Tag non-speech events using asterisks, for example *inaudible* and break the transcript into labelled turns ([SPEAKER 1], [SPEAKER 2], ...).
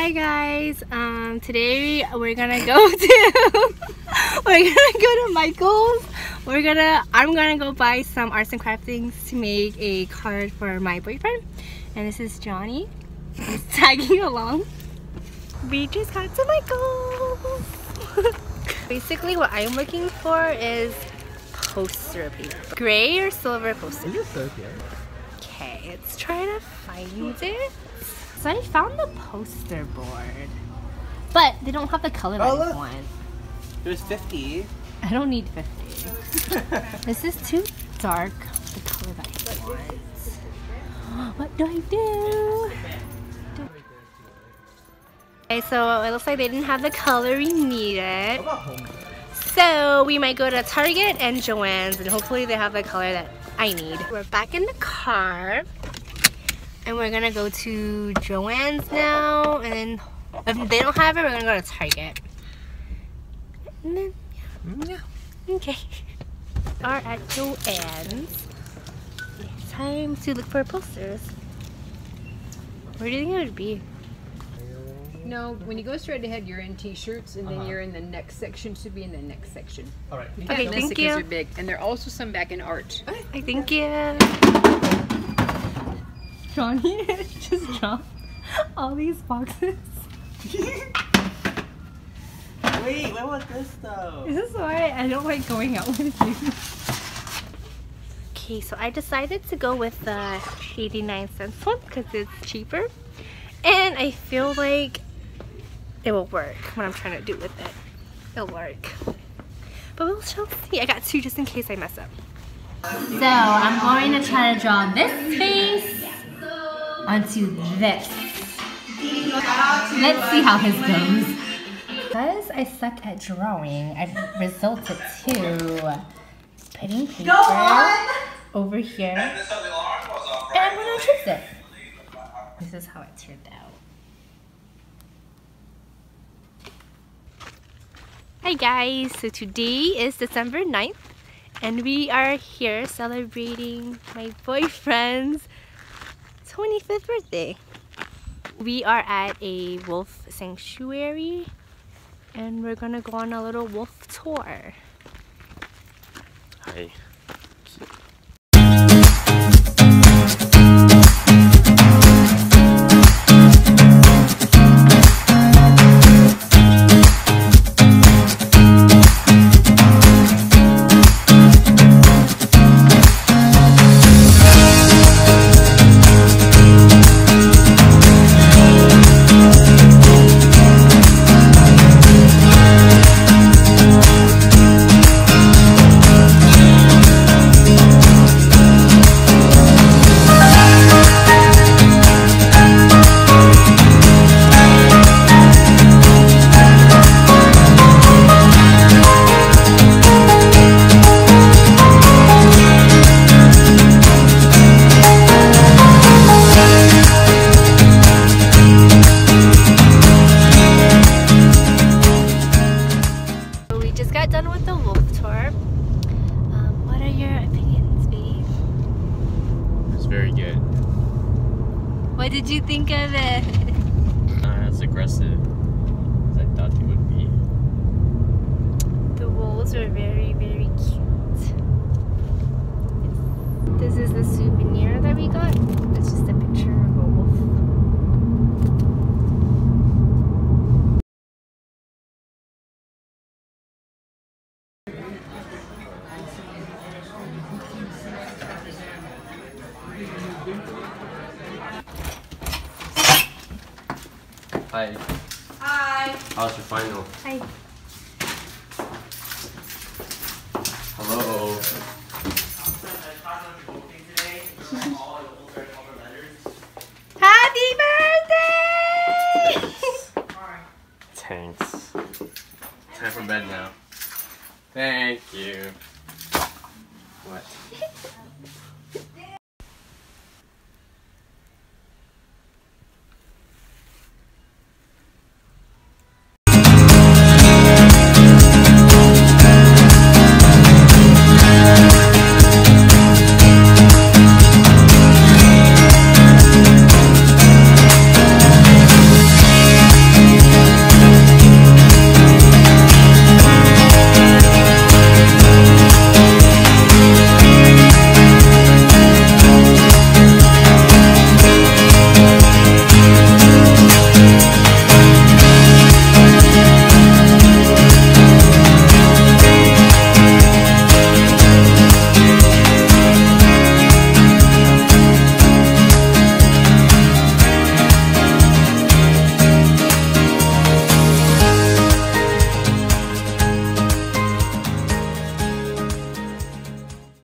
[SPEAKER 1] Hi guys, um, today we're gonna go *laughs* to we're gonna go to Michael's. We're gonna I'm gonna go buy some arts and craft things to make a card for my boyfriend. And this is Johnny. He's *laughs* tagging along. We just got to Michael's. *laughs* Basically, what I'm looking for is poster paper. Gray or silver poster? Okay, let's try to find it. So I found the poster board. But they don't have the color that
[SPEAKER 2] Oh,
[SPEAKER 1] I
[SPEAKER 2] look.
[SPEAKER 1] want.
[SPEAKER 2] There's 50.
[SPEAKER 1] I don't need 50. *laughs* this is too dark, the color that I want. What do I do? Okay, so it looks like they didn't have the color we needed. So we might go to Target and Joann's and hopefully they have the color that I need. We're back in the car and we're gonna go to Joann's now and then if they don't have it, we're gonna go to Target. And then,
[SPEAKER 2] Yeah.
[SPEAKER 1] okay. *laughs* Are at Joann's. It's time to look for posters. Where do you think it would be?
[SPEAKER 3] No, when you go straight ahead, you're in t-shirts, and then
[SPEAKER 2] Uh-huh.
[SPEAKER 3] you're in the next section. Should be in the next section.
[SPEAKER 2] All right.
[SPEAKER 3] You
[SPEAKER 1] Okay,
[SPEAKER 3] can't
[SPEAKER 1] thank you.
[SPEAKER 3] They're big, and there are also some back in art.
[SPEAKER 1] I think you. Johnny *laughs* just dropped all these boxes. *laughs*
[SPEAKER 2] Wait, what was this though?
[SPEAKER 1] This is why I don't like going out with you. Okay, so I decided to go with the 89 cents one because it's cheaper. And I feel like it will work what I'm trying to do with it. It'll work. But we'll shall see. I got two just in case I mess up. So I'm going to try to draw this face onto this. Let's see how his goes. Because I suck at drawing, I've resulted to putting paper over here. And I'm gonna choose it. This is how it turned out. Hi guys, so today is December 9th and we are here celebrating my boyfriend's 25th birthday. We are at a wolf sanctuary and we're gonna go on a little wolf tour.
[SPEAKER 4] Hi.
[SPEAKER 1] What did you think of it? *laughs*
[SPEAKER 4] Not as aggressive as I thought they would be.
[SPEAKER 1] The walls are very, very cute. This is the souvenir that we got. It's just a picture of a wolf.
[SPEAKER 4] Hi.
[SPEAKER 1] Hi.
[SPEAKER 4] How's your final?
[SPEAKER 1] Hi.
[SPEAKER 4] Hello. *laughs*
[SPEAKER 1] Happy birthday!
[SPEAKER 4] Thanks. Time for bed now. Thank you. What? *laughs*